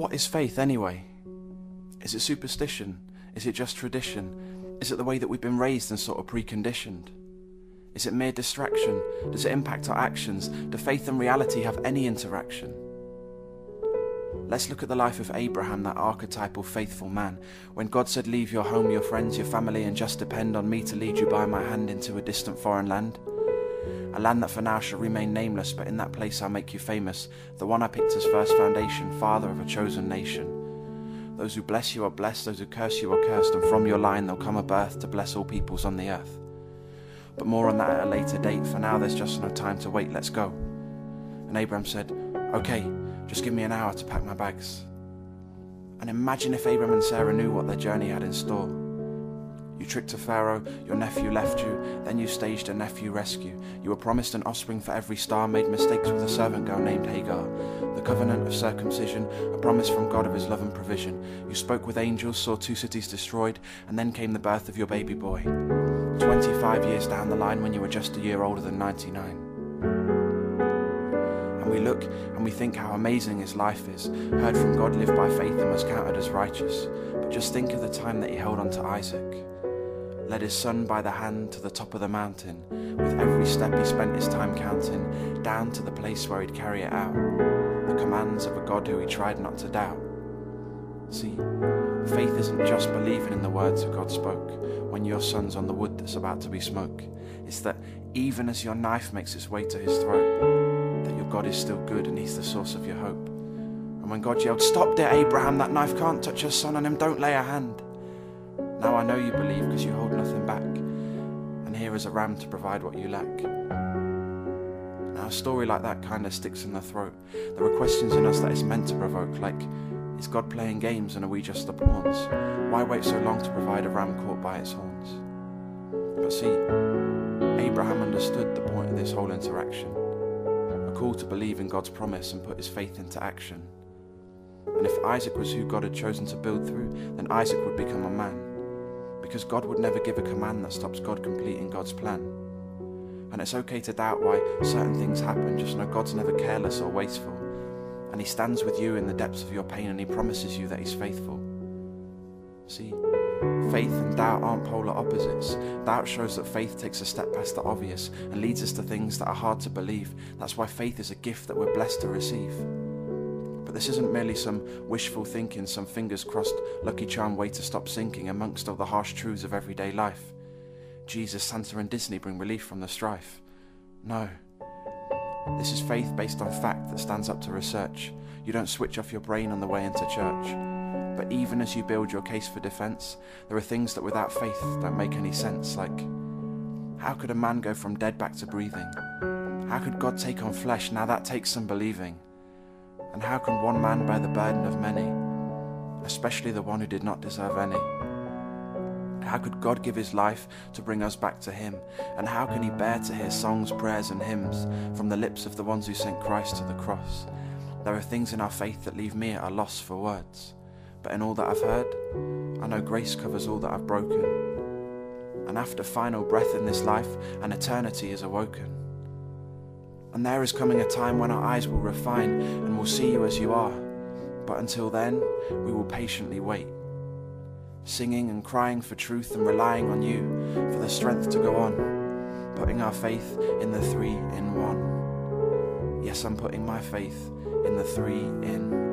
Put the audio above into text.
What is faith anyway? Is it superstition? Is it just tradition? Is it the way that we've been raised and sort of preconditioned? Is it mere distraction? Does it impact our actions? Do faith and reality have any interaction? Let's look at the life of Abraham, that archetypal faithful man. When God said, Leave your home, your friends, your family, and just depend on me to lead you by my hand into a distant foreign land. A land that for now shall remain nameless, but in that place I'll make you famous. The one I picked as first foundation, father of a chosen nation. Those who bless you are blessed, those who curse you are cursed, and from your line there'll come a birth to bless all peoples on the earth. But more on that at a later date. For now, there's just no time to wait. Let's go. And Abraham said, Okay, just give me an hour to pack my bags. And imagine if Abraham and Sarah knew what their journey had in store. Tricked a Pharaoh, your nephew left you, then you staged a nephew rescue. You were promised an offspring for every star, made mistakes with a servant girl named Hagar. The covenant of circumcision, a promise from God of his love and provision. You spoke with angels, saw two cities destroyed, and then came the birth of your baby boy. 25 years down the line when you were just a year older than 99 And we look and we think how amazing his life is. Heard from God, lived by faith, and was counted as righteous. But just think of the time that he held on to Isaac. Led his son by the hand to the top of the mountain. With every step he spent his time counting, down to the place where he'd carry it out. The commands of a God who he tried not to doubt. See, faith isn't just believing in the words that God spoke when your son's on the wood that's about to be smoke. It's that even as your knife makes its way to his throat, that your God is still good and he's the source of your hope. And when God yelled, Stop there, Abraham, that knife can't touch your son on him, don't lay a hand. Now I know you believe because you hold nothing back. And here is a ram to provide what you lack. Now, a story like that kind of sticks in the throat. There are questions in us that it's meant to provoke, like, is God playing games and are we just the pawns? Why wait so long to provide a ram caught by its horns? But see, Abraham understood the point of this whole interaction a call to believe in God's promise and put his faith into action. And if Isaac was who God had chosen to build through, then Isaac would become a man. Because God would never give a command that stops God completing God's plan. And it's okay to doubt why certain things happen, just know God's never careless or wasteful and He stands with you in the depths of your pain and He promises you that He's faithful. See, faith and doubt aren't polar opposites. Doubt shows that faith takes a step past the obvious and leads us to things that are hard to believe. That's why faith is a gift that we're blessed to receive. But this isn't merely some wishful thinking, some fingers crossed, lucky charm way to stop sinking amongst all the harsh truths of everyday life. Jesus, Santa, and Disney bring relief from the strife. No. This is faith based on fact that stands up to research. You don't switch off your brain on the way into church. But even as you build your case for defense, there are things that without faith don't make any sense, like how could a man go from dead back to breathing? How could God take on flesh? Now that takes some believing. And how can one man bear the burden of many, especially the one who did not deserve any? How could God give his life to bring us back to him? And how can he bear to hear songs, prayers, and hymns from the lips of the ones who sent Christ to the cross? There are things in our faith that leave me at a loss for words. But in all that I've heard, I know grace covers all that I've broken. And after final breath in this life, an eternity is awoken. And there is coming a time when our eyes will refine and will see you as you are. But until then, we will patiently wait singing and crying for truth and relying on you for the strength to go on, putting our faith in the three in one. Yes, I'm putting my faith in the three in